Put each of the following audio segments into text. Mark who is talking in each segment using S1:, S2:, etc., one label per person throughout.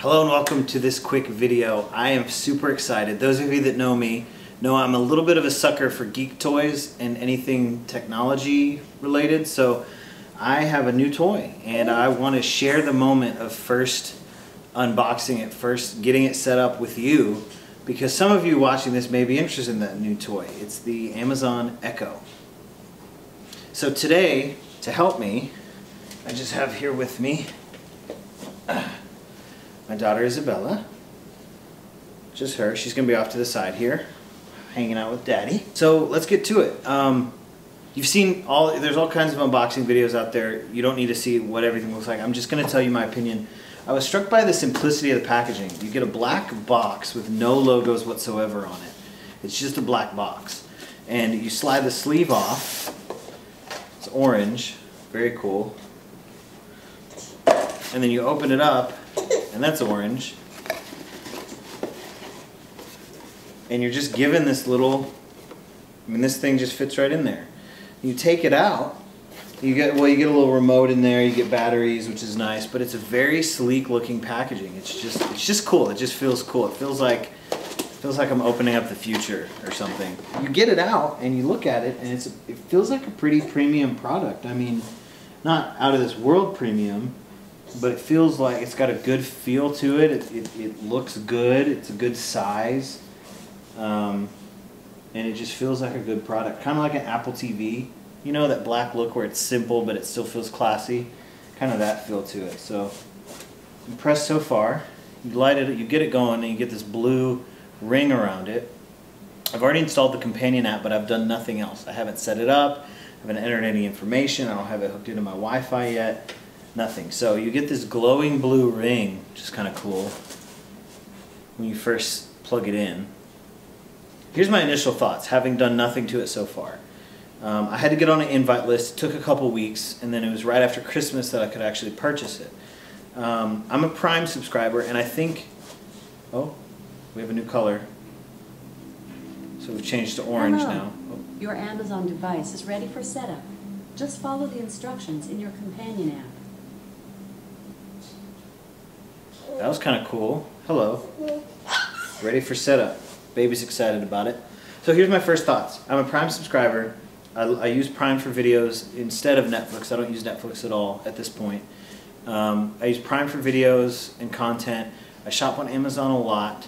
S1: Hello and welcome to this quick video. I am super excited. Those of you that know me know I'm a little bit of a sucker for geek toys and anything technology related. So I have a new toy and I want to share the moment of first unboxing it, first getting it set up with you because some of you watching this may be interested in that new toy. It's the Amazon Echo. So today, to help me, I just have here with me my daughter Isabella. Just her. She's going to be off to the side here, hanging out with daddy. So let's get to it. Um, you've seen all, there's all kinds of unboxing videos out there. You don't need to see what everything looks like. I'm just going to tell you my opinion. I was struck by the simplicity of the packaging. You get a black box with no logos whatsoever on it. It's just a black box. And you slide the sleeve off. It's orange. Very cool. And then you open it up and that's orange. And you're just given this little, I mean, this thing just fits right in there. You take it out, you get, well, you get a little remote in there, you get batteries, which is nice, but it's a very sleek looking packaging. It's just, it's just cool. It just feels cool. It feels like, feels like I'm opening up the future or something. You get it out and you look at it and it's, it feels like a pretty premium product. I mean, not out of this world premium, but it feels like it's got a good feel to it. It, it, it looks good. It's a good size. Um, and it just feels like a good product. Kind of like an Apple TV. You know, that black look where it's simple but it still feels classy. Kind of that feel to it. So, impressed so far. You light it, you get it going, and you get this blue ring around it. I've already installed the companion app, but I've done nothing else. I haven't set it up. I haven't entered any information. I don't have it hooked into my Wi-Fi yet nothing. So you get this glowing blue ring, which is kind of cool when you first plug it in. Here's my initial thoughts, having done nothing to it so far. Um, I had to get on an invite list. It took a couple weeks, and then it was right after Christmas that I could actually purchase it. Um, I'm a Prime subscriber, and I think, oh, we have a new color. So we've changed to orange
S2: Hello.
S1: now. Oh.
S2: Your Amazon device is ready for setup. Just follow the instructions in your companion app.
S1: That was kind of cool. Hello. Ready for setup. Baby's excited about it. So here's my first thoughts. I'm a Prime subscriber. I, I use Prime for videos instead of Netflix. I don't use Netflix at all at this point. Um, I use Prime for videos and content. I shop on Amazon a lot.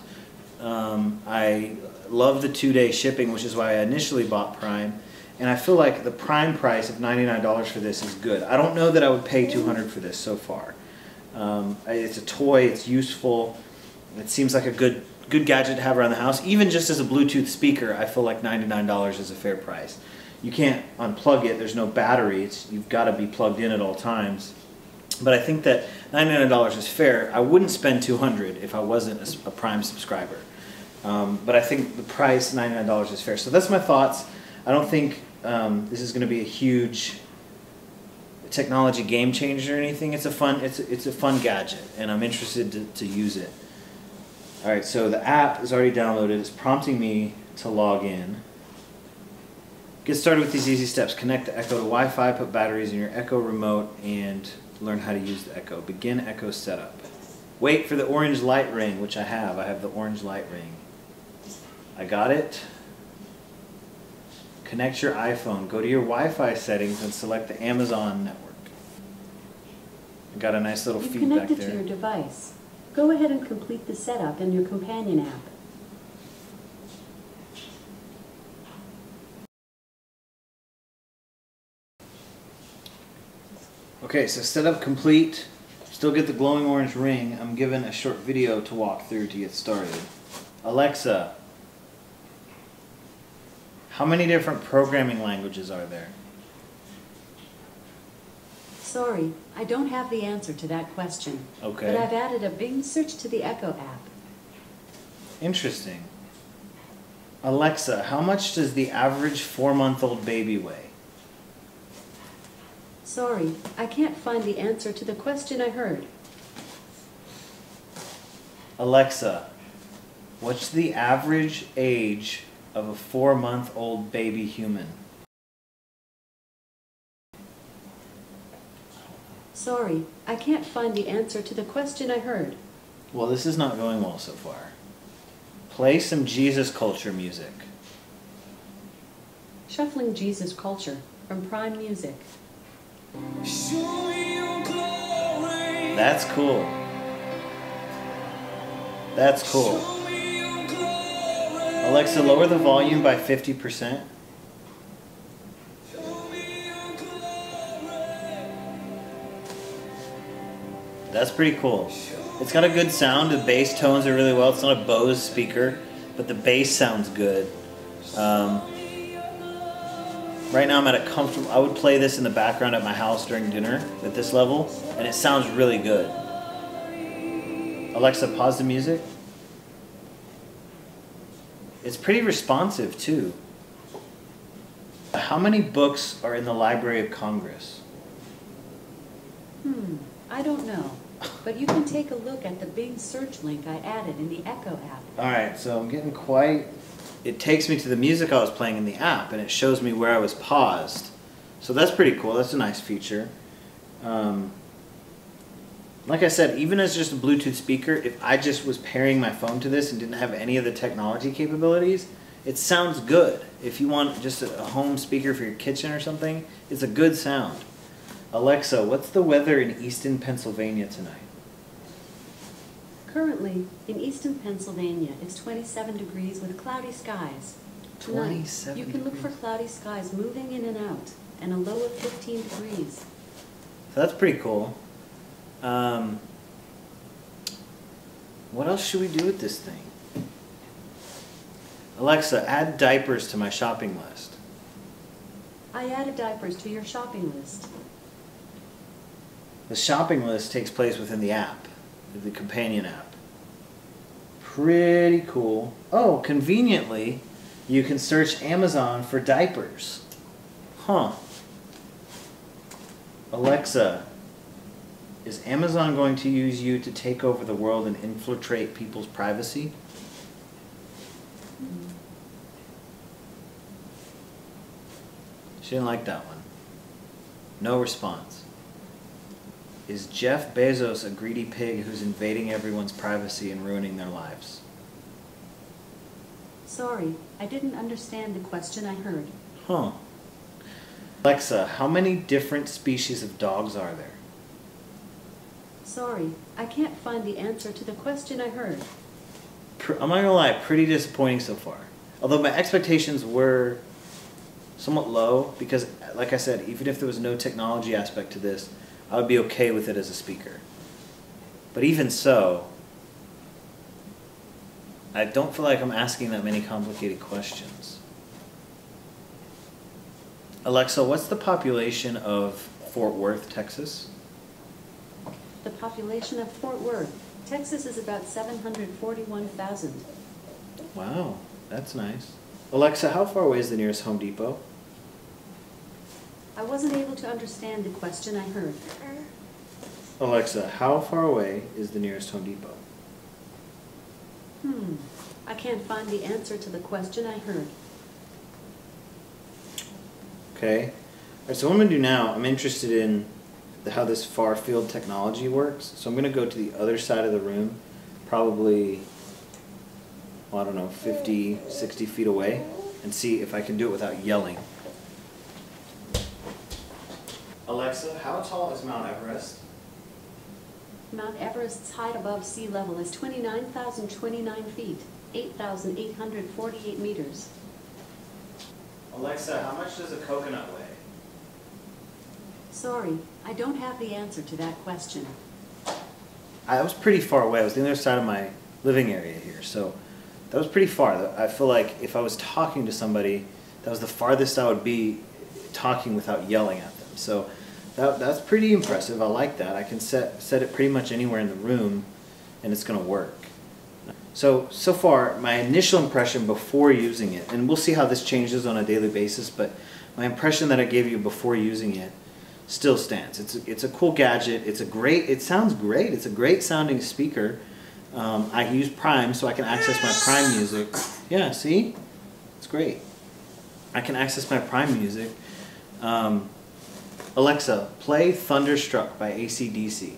S1: Um, I love the two-day shipping, which is why I initially bought Prime. And I feel like the Prime price of $99 for this is good. I don't know that I would pay $200 for this so far. Um, it's a toy. It's useful. It seems like a good good gadget to have around the house. Even just as a Bluetooth speaker, I feel like $99 is a fair price. You can't unplug it. There's no battery. It's, you've got to be plugged in at all times. But I think that $99 is fair. I wouldn't spend 200 if I wasn't a, a Prime subscriber. Um, but I think the price, $99 is fair. So that's my thoughts. I don't think um, this is going to be a huge technology game changer or anything. It's a fun it's a, it's a fun gadget, and I'm interested to, to use it. All right, so the app is already downloaded. It's prompting me to log in. Get started with these easy steps. Connect the Echo to Wi-Fi, put batteries in your Echo remote, and learn how to use the Echo. Begin Echo setup. Wait for the orange light ring, which I have. I have the orange light ring. I got it. Connect your iPhone. Go to your Wi-Fi settings and select the Amazon network. I got a nice little
S2: You've
S1: feedback
S2: connected
S1: there.
S2: to your device. Go ahead and complete the setup in your companion app.
S1: Okay, so setup complete. Still get the glowing orange ring. I'm given a short video to walk through to get started. Alexa, how many different programming languages are there?
S2: Sorry, I don't have the answer to that question.
S1: Okay.
S2: But I've added a Bing search to the Echo app.
S1: Interesting. Alexa, how much does the average four-month-old baby weigh?
S2: Sorry, I can't find the answer to the question I heard.
S1: Alexa, what's the average age of a four-month-old baby human?
S2: Sorry, I can't find the answer to the question I heard.
S1: Well, this is not going well so far. Play some Jesus culture music.
S2: Shuffling Jesus Culture from Prime Music.
S1: That's cool. That's cool. Alexa, lower the volume by 50%. That's pretty cool. It's got a good sound. The bass tones are really well. It's not a Bose speaker, but the bass sounds good. Um, right now I'm at a comfortable, I would play this in the background at my house during dinner at this level, and it sounds really good. Alexa, pause the music. It's pretty responsive too. How many books are in the Library of Congress?
S2: Hmm, I don't know. But you can take a look at the Bing search link I added in the Echo app.
S1: Alright, so I'm getting quite. It takes me to the music I was playing in the app and it shows me where I was paused. So that's pretty cool. That's a nice feature. Um, like I said, even as just a Bluetooth speaker, if I just was pairing my phone to this and didn't have any of the technology capabilities, it sounds good. If you want just a home speaker for your kitchen or something, it's a good sound. Alexa, what's the weather in Easton, Pennsylvania tonight?
S2: Currently, in eastern Pennsylvania, it's 27 degrees with cloudy skies. Tonight,
S1: 27
S2: you can look for cloudy skies moving in and out, and a low of 15 degrees.
S1: So that's pretty cool. Um, what else should we do with this thing? Alexa, add diapers to my shopping list.
S2: I added diapers to your shopping list.
S1: The shopping list takes place within the app, the companion app. Pretty cool. Oh, conveniently, you can search Amazon for diapers. Huh. Alexa, is Amazon going to use you to take over the world and infiltrate people's privacy? She didn't like that one. No response. Is Jeff Bezos a greedy pig who's invading everyone's privacy and ruining their lives?
S2: Sorry, I didn't understand the question I heard.
S1: Huh. Alexa, how many different species of dogs are there?
S2: Sorry, I can't find the answer to the question I heard.
S1: I'm not gonna lie, pretty disappointing so far. Although my expectations were somewhat low because, like I said, even if there was no technology aspect to this, I would be okay with it as a speaker. But even so, I don't feel like I'm asking that many complicated questions. Alexa, what's the population of Fort Worth, Texas?
S2: The population of Fort Worth, Texas is about 741,000.
S1: Wow, that's nice. Alexa, how far away is the nearest Home Depot?
S2: I wasn't able to understand the question I heard.
S1: Alexa, how far away is the nearest Home Depot?
S2: Hmm, I can't find the answer to the question I heard.
S1: Okay. All right, so what I'm going to do now, I'm interested in the, how this far field technology works. So I'm going to go to the other side of the room, probably, well, I don't know, 50, 60 feet away, and see if I can do it without yelling. Alexa, how tall is Mount Everest?
S2: Mount Everest's height above sea level is 29,029 feet, 8,848 meters.
S1: Alexa, how much does a coconut weigh?
S2: Sorry, I don't have the answer to that question.
S1: I was pretty far away. I was the other side of my living area here, so that was pretty far. I feel like if I was talking to somebody, that was the farthest I would be talking without yelling at them. So that, that's pretty impressive. I like that. I can set set it pretty much anywhere in the room, and it's going to work. So so far, my initial impression before using it, and we'll see how this changes on a daily basis, but my impression that I gave you before using it still stands. It's a, it's a cool gadget. It's a great. It sounds great. It's a great sounding speaker. Um, I use Prime, so I can access my Prime music. Yeah, see, it's great. I can access my Prime music. Um, Alexa, play Thunderstruck by ACDC.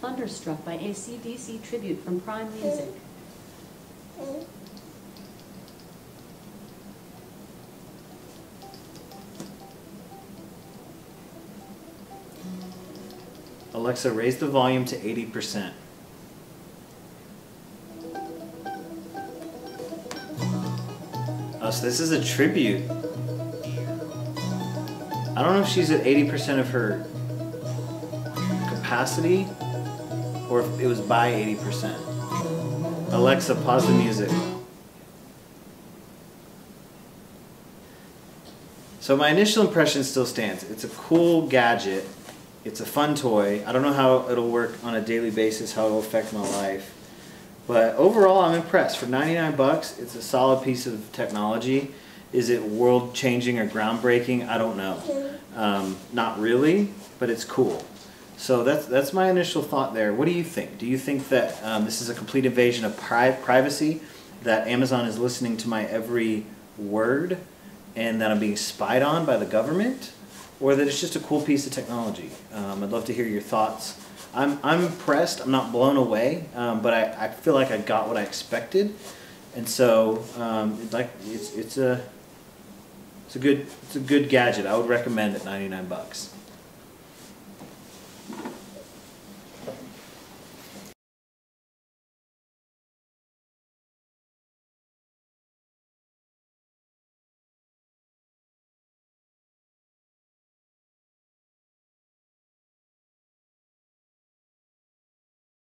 S2: Thunderstruck by AC/DC Tribute from Prime Music.
S1: Alexa, raise the volume to 80%. Oh, so this is a tribute. I don't know if she's at 80% of her capacity or if it was by 80%. Alexa, pause the music. So my initial impression still stands. It's a cool gadget. It's a fun toy. I don't know how it'll work on a daily basis, how it'll affect my life. But overall, I'm impressed. For 99 bucks, it's a solid piece of technology. Is it world changing or groundbreaking? I don't know. Um, not really, but it's cool. So that's that's my initial thought there. What do you think? Do you think that um, this is a complete invasion of pri- privacy? That Amazon is listening to my every word, and that I'm being spied on by the government, or that it's just a cool piece of technology? Um, I'd love to hear your thoughts. I'm I'm impressed. I'm not blown away, um, but I, I feel like I got what I expected, and so um, like it's it's a it's a good it's a good gadget. I would recommend it. 99 bucks.